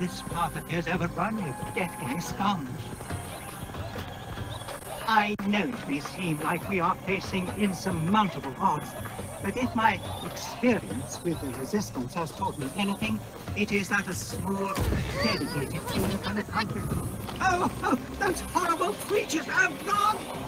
This path appears overrun with deathly scums. I know it may seem like we are facing insurmountable odds, but if my experience with the resistance has taught me anything, it is that a small, dedicated team can accomplish. Oh, oh, those horrible creatures have gone!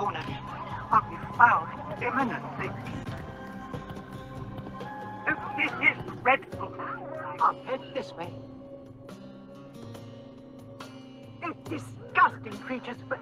Cornered. But we found imminently. Oh, this is dreadful. I'll head this way. Oh, disgusting creatures, but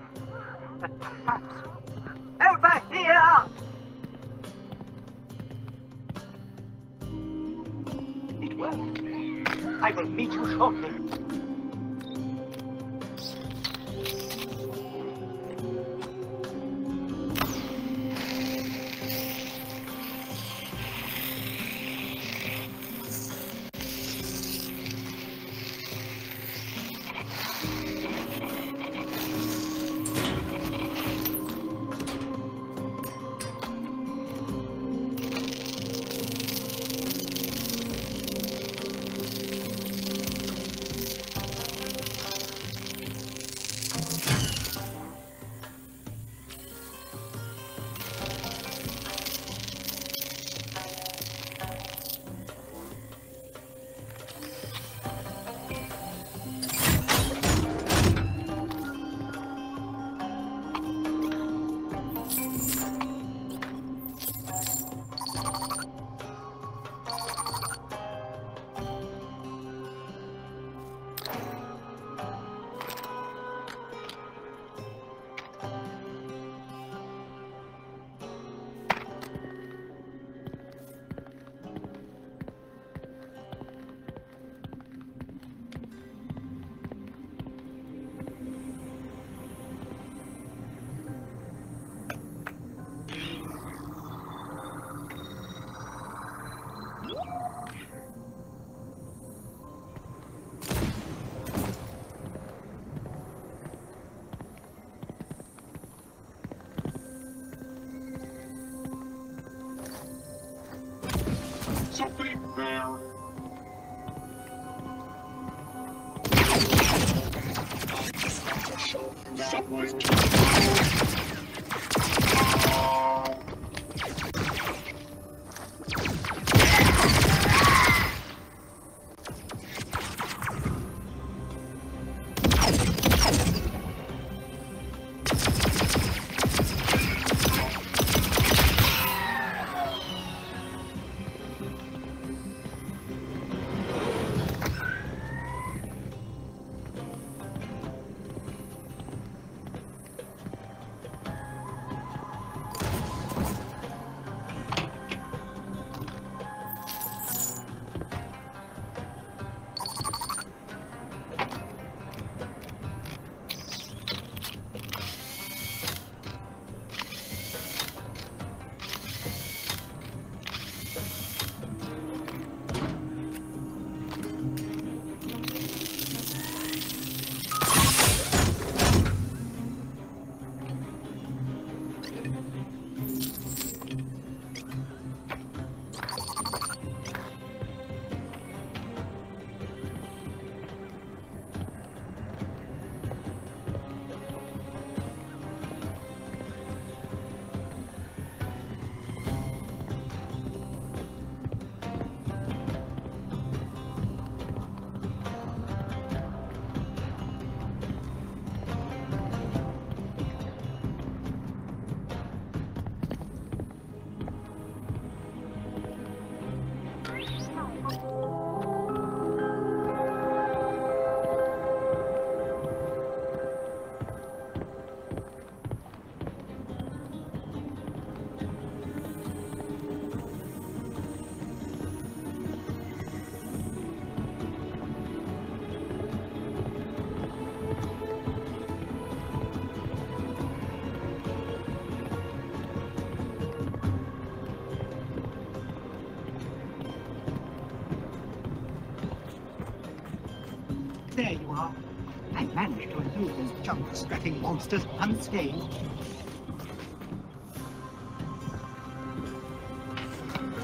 managed to elude those junk-strutting monsters unscathed.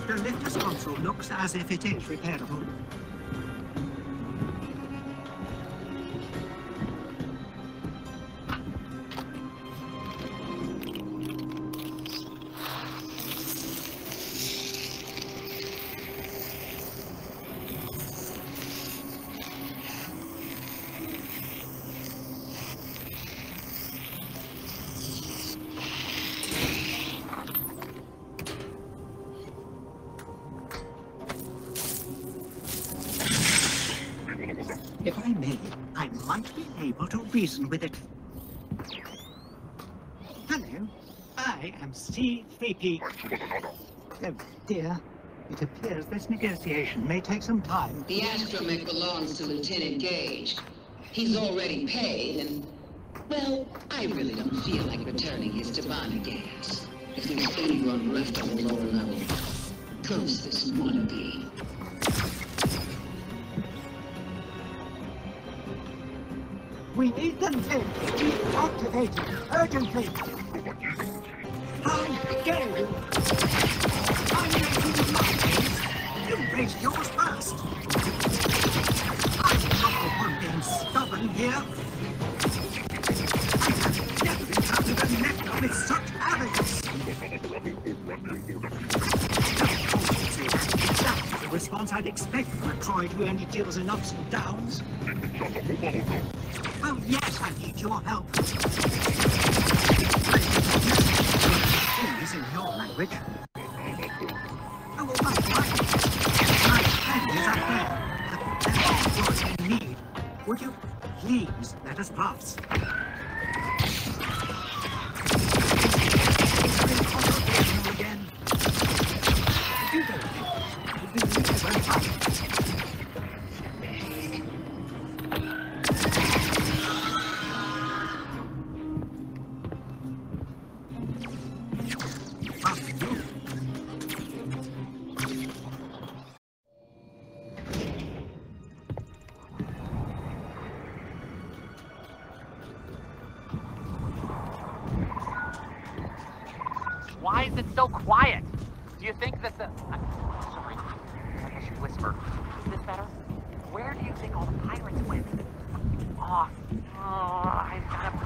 The lifter's console looks as if it is repairable. Dear, it appears this negotiation may take some time. The astromech belongs to Lieutenant Gage. He's already paid, and... Well, I really don't feel like returning his Tibanna gas. If there's anyone left on the lower level, Ghost this wannabe. We need them to be activated urgently. How dare you? I'd expect from a droid who only deals in ups and downs. Oh, yes, I need your help. Please, in your language. Would you please let us pass? Is it so quiet? Do you think that the... I'm sorry. I should whisper. Is this better? Where do you think all the pirates went? Oh, oh, I've got a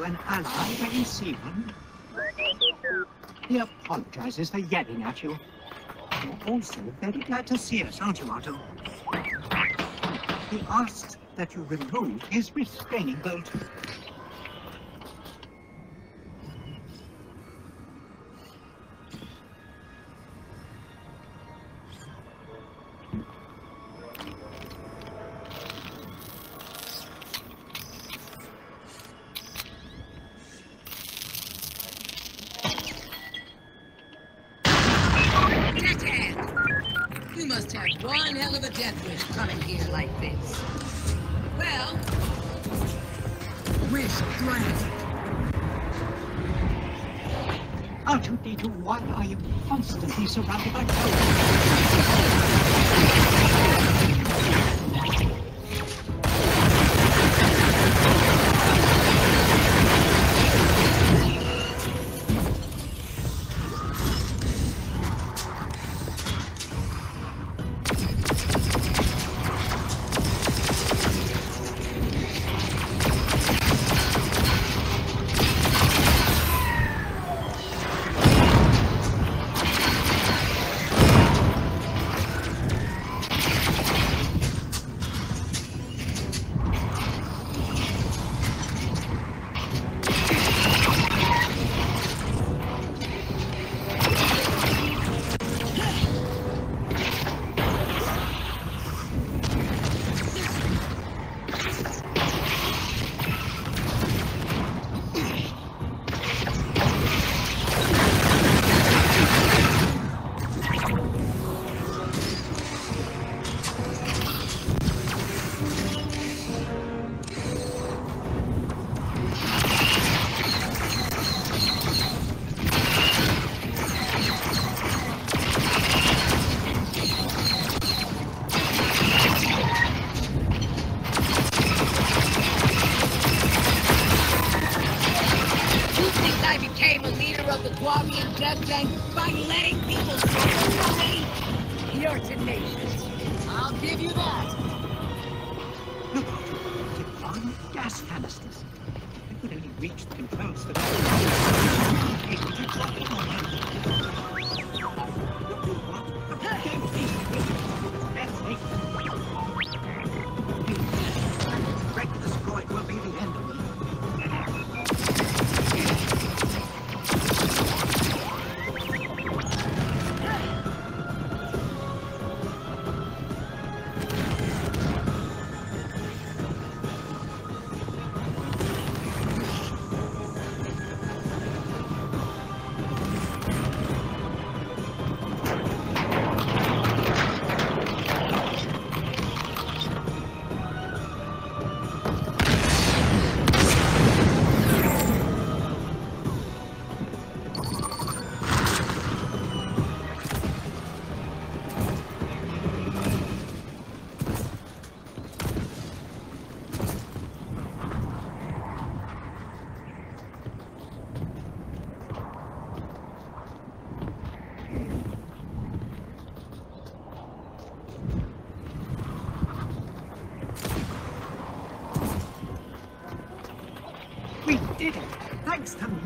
know an ally when you see one. He apologizes for yelling at you. You're also very glad to see us, aren't you, R2? He asks that you remove his restraining bolt.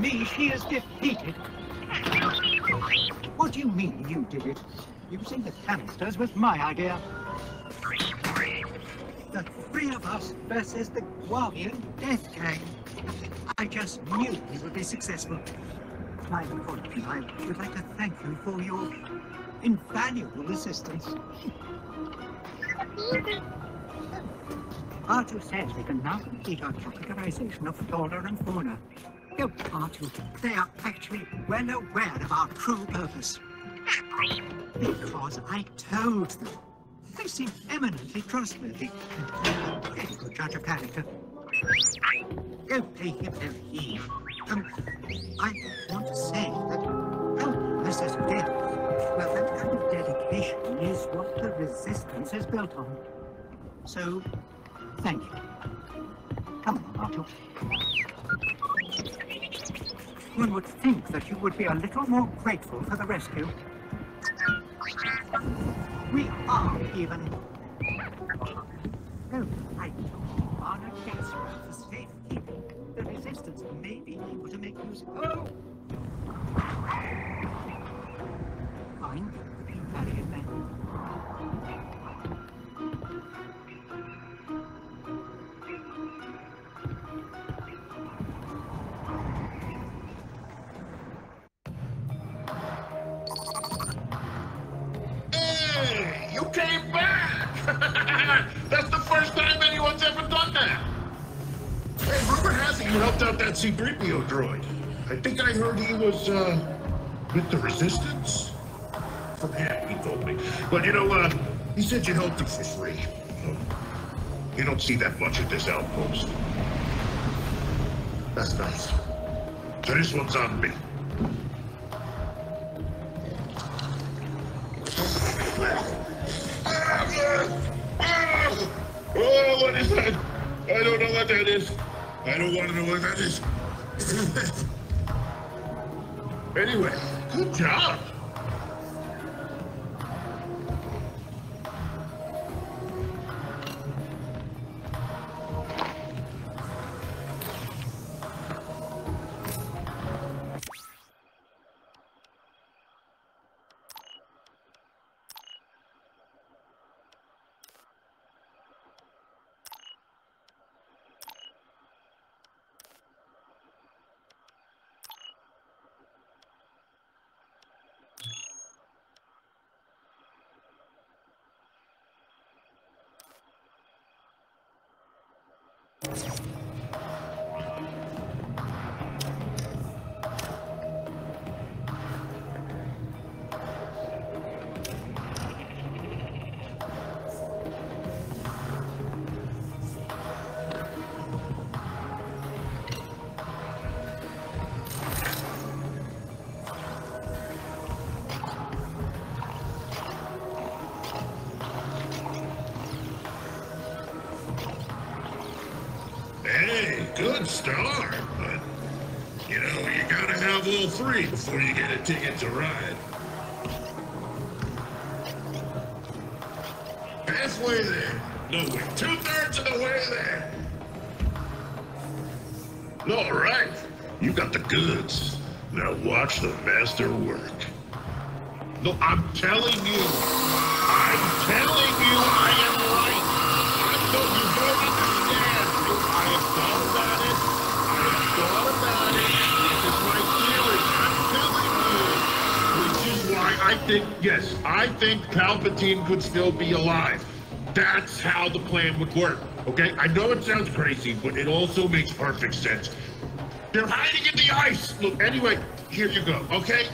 Me, she is defeated! What do you mean you did it? You Using the canisters was my idea. The three of us versus the Guavian Death Gang. I just knew we would be successful. My apology, I would like to thank you for your invaluable assistance. R2 says we can now complete our categorization of flora and fauna. Go, R2. They are actually well aware of our true purpose. Because I told them. They seem eminently trustworthy. Very good judge of character. Go pay him no heed. Um, I want to say that helplessness is death. Well, that kind of dedication is what the resistance is built on. So, thank you. Come on, R2. One would think that you would be a little more grateful for the rescue. We are even. Oh, I on a gas for safekeeping. The resistance may be able to make use. of... Oh! Fine. You helped out that C-3PO droid. I think I heard he was, uh, with the Resistance? Forget, he told me. But you know, uh, he said you helped him for free. You don't see that much at this outpost. That's nice. So this one's on me. Oh, what is that? I don't know what that is. I don't want to know what that is. anyway, good job. Start, but you know, you gotta have all three before you get a ticket to ride. Halfway there. No, wait, two thirds of the way there. All right, you got the goods. Now watch the master work. No, I'm telling you. I'm telling you I I think, yes, I think Palpatine could still be alive. That's how the plan would work. Okay? I know it sounds crazy, but it also makes perfect sense. They're hiding in the ice. Look, anyway, here you go. Okay?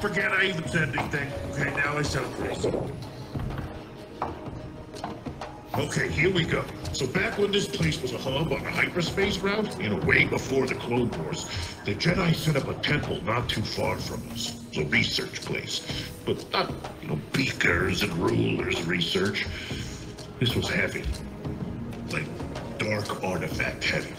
Forget I even said anything. Okay, now I sound crazy. Okay, here we go. So back when this place was a hub on a hyperspace route, you know, way before the Clone Wars, the Jedi set up a temple not too far from us. A research place. But not, you know, beakers and rulers research. This was heavy. Like, dark artifact heavy.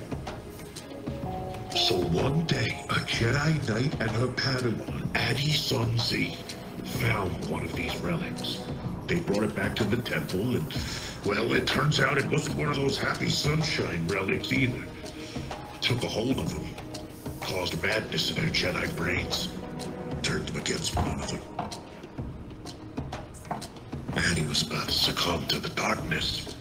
So one day, a Jedi Knight and her Padawan, Ady Sun Zee, found one of these relics. They brought it back to the temple, and, well, it turns out it wasn't one of those happy sunshine relics either. Took a hold of them, caused madness in their Jedi brains, turned them against one of them. Addie was about to succumb to the darkness.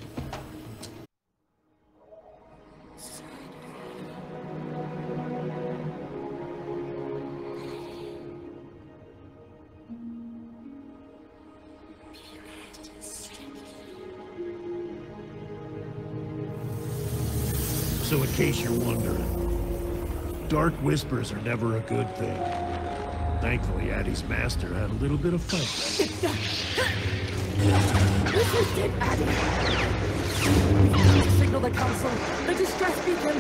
So in case you're wondering, dark whispers are never a good thing. Thankfully, Addie's master had a little bit of fun. This is it, Addy. Signal the council. The distress beacon.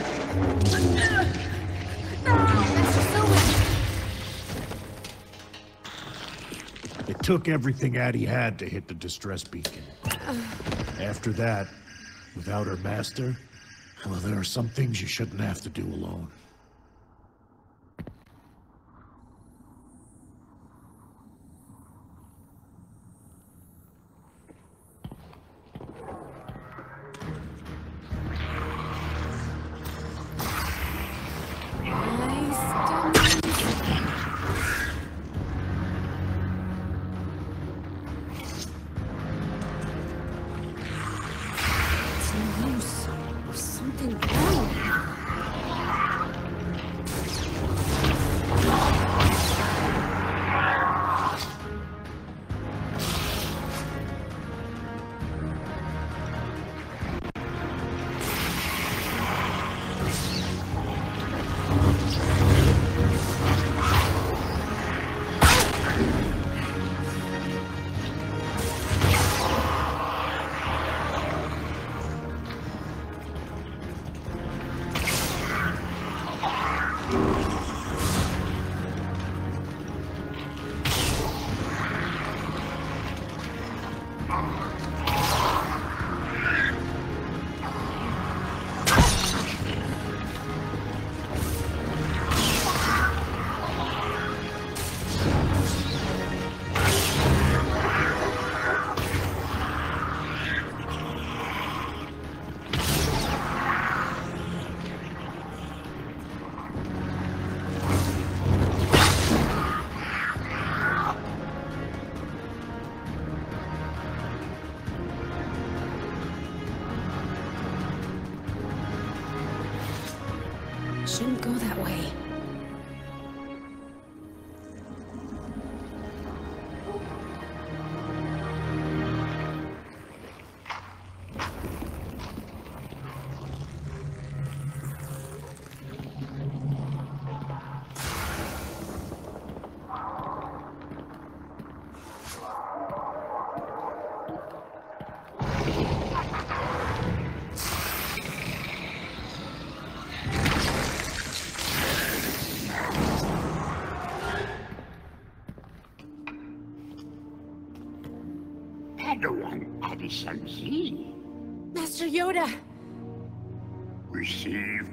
No. It took everything Addie had to hit the distress beacon. After that, without her master, well, there are some things you shouldn't have to do alone.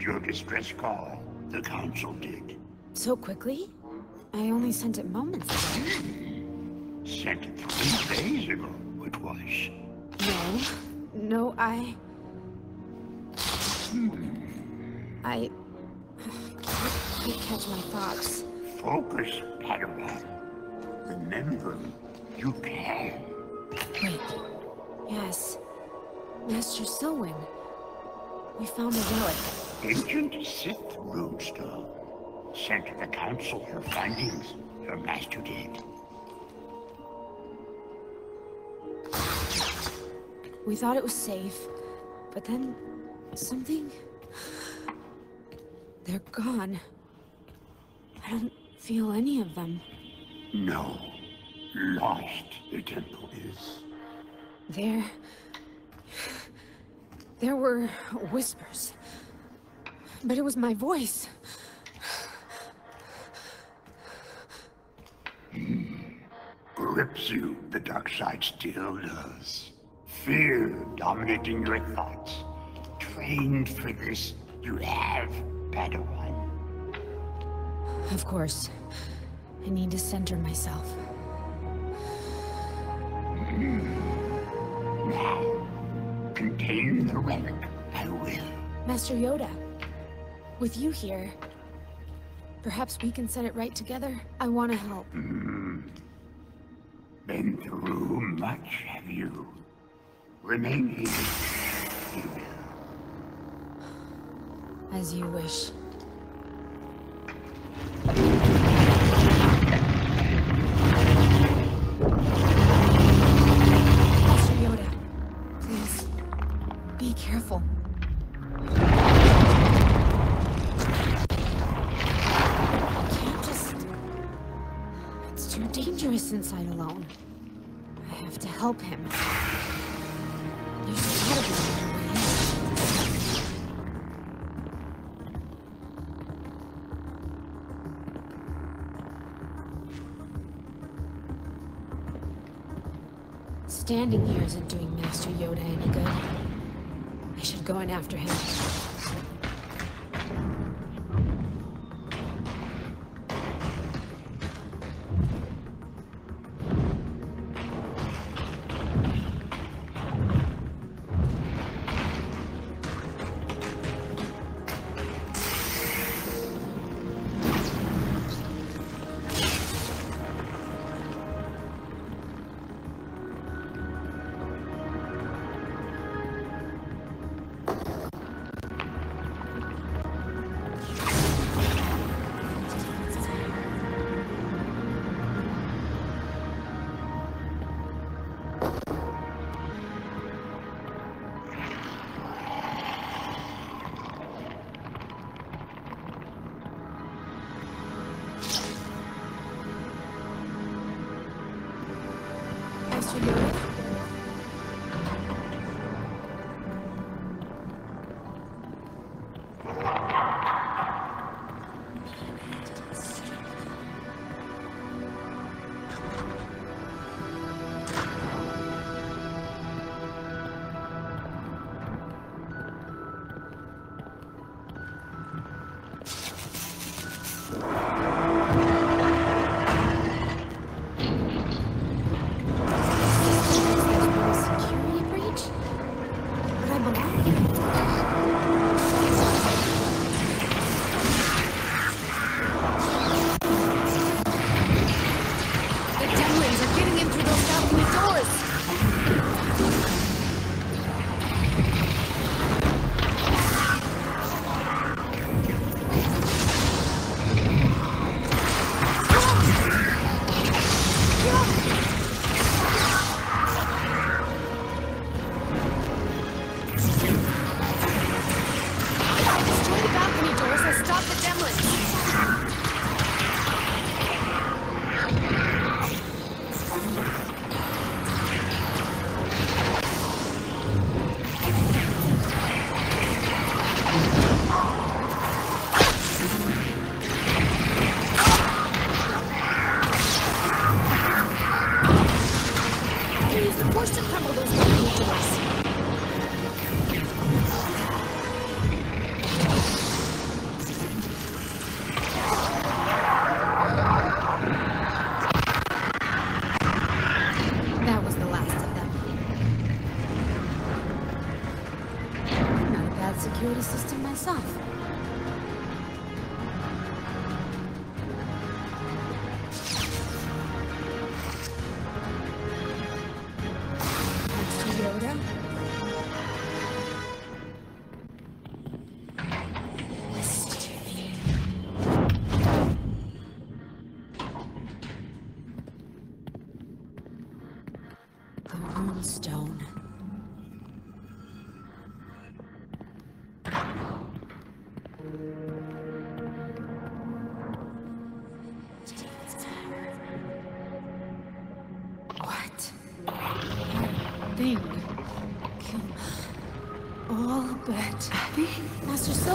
Your distress call. The council did. So quickly? I only sent it moments ago. Sent it three days ago, it was. No. No, I... I... can't catch my thoughts. Focus, Padawan. Remember, you can. Wait. Yes. Master Selwyn. We found a relic. Ancient Sith runestone. Sent to the council her findings. Her master did. We thought it was safe, but then something. They're gone. I don't feel any of them. No. Lost the temple is. There. There were whispers. But it was my voice. Grips you, the dark side still does. Fear dominating your thoughts. Trained for this, you have, Padawan. Of course. I need to center myself. Hmm. Now, contain the relic. I will. Master Yoda, with you here, perhaps we can set it right together? I want to help. Hmm. Been through much, have you? Remain here. As you wish. Inside alone. I have to help him. Standing here isn't doing Master Yoda any good. I should go in after him.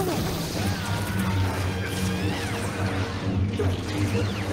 coming. Don't do it.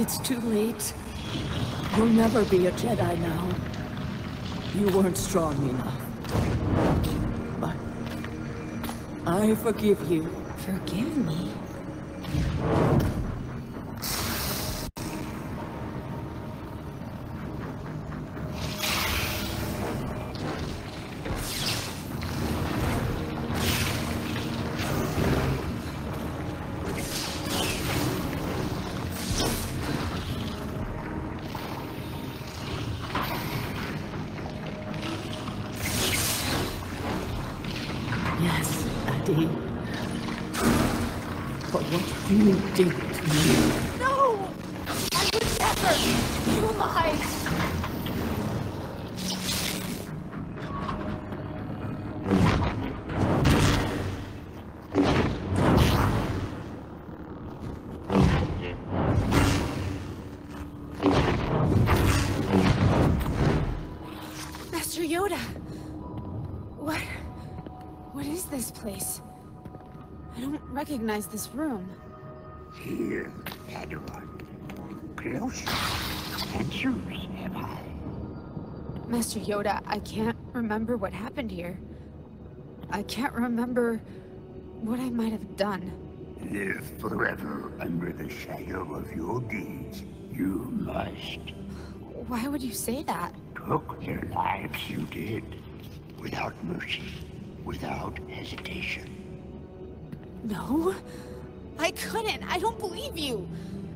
It's too late. You'll never be a Jedi now. You weren't strong enough. But I forgive you. Forgive me? Recognize this room. Here, Padawan. Closer. Answers have I. Master Yoda, I can't remember what happened here. I can't remember what I might have done. Live forever under the shadow of your deeds. You must. Why would you say that? Took their lives you did. Without mercy. Without hesitation. No, I couldn't. I don't believe you.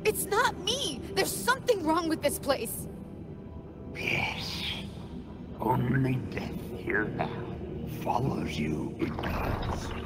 It's not me. There's something wrong with this place. Yes. Only death here now follows you it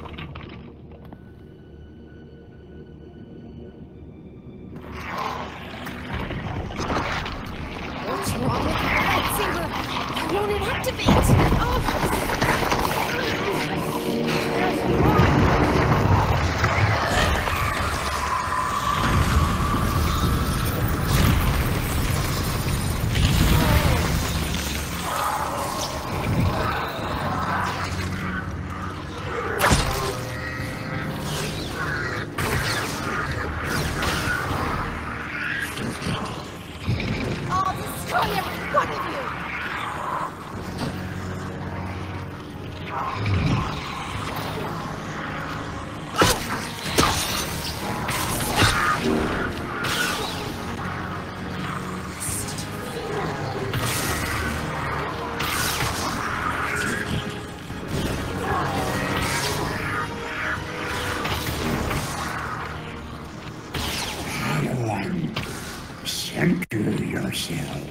yourself.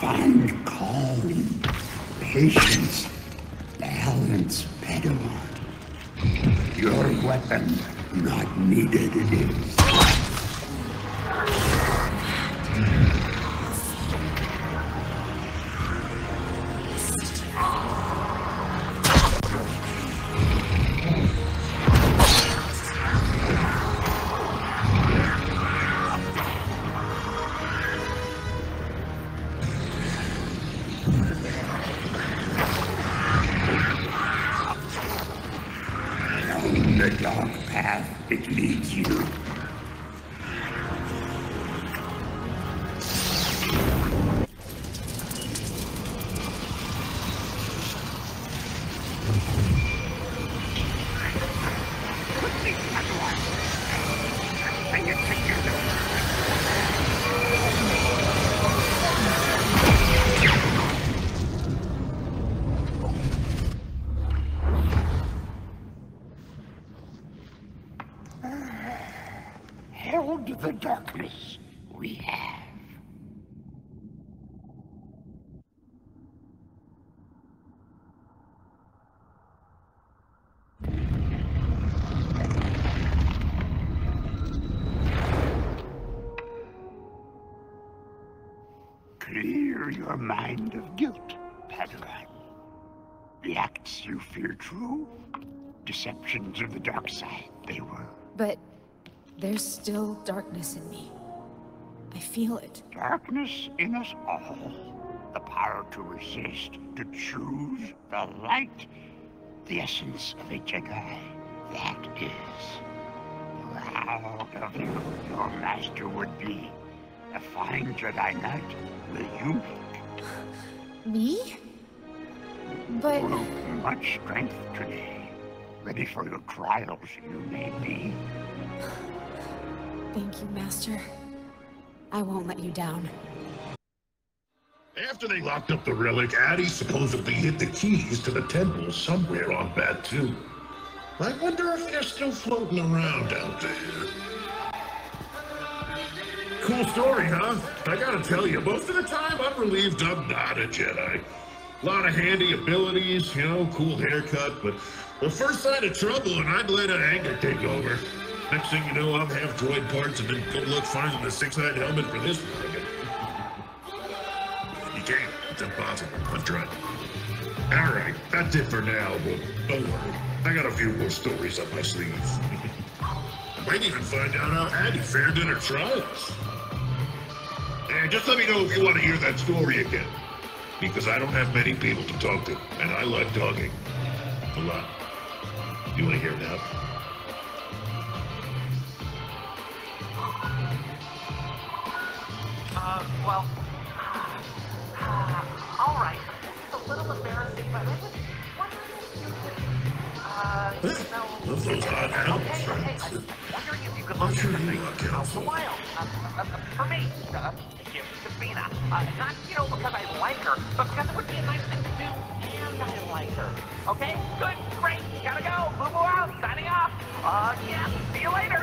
Find calm, patience, balance, Padawan. Your weapon not needed it is. The darkness we have. Clear your mind of guilt, Padawan. The acts you fear true, deceptions of the dark side they were. But there's still darkness in me. I feel it. Darkness in us all. The power to resist, to choose the light. The essence of a Jedi. That is. Proud of you, your master would be. A fine Jedi Knight will you make. Me? But Prove much strength today. Ready for your trials you may be. thank you, Master. I won't let you down. After they locked up the relic, Ady supposedly hid the keys to the temple somewhere on Batuu. I wonder if they're still floating around out there. Cool story, huh? I gotta tell you, most of the time I'm relieved I'm not a Jedi. A lot of handy abilities, you know, cool haircut, but the first sign of trouble and I'd let anger take over. Next thing you know, I'm half droid parts and then good luck finding the six-eyed helmet for this one. You can't. It's impossible. I'm trying. All right, that's it for now, but don't worry. I got a few more stories up my sleeve. Might even find out how Ady fared in her trials. And just let me know if you want to hear that story again. Because I don't have many people to talk to, and I like talking. A lot. You want to hear now? Uh, well, all right. It's a little embarrassing, but I was wondering if you could, uh, you know... Love those hot animals, Okay, okay. I was wondering if you could look Sure things are, once in a Council. while. Uh, uh, for me, uh, give Sabina. Uh, not, you know, because I like her, but because it would be a nice thing to do, and I like her. Okay? Good, great, Uh, yeah, see you later.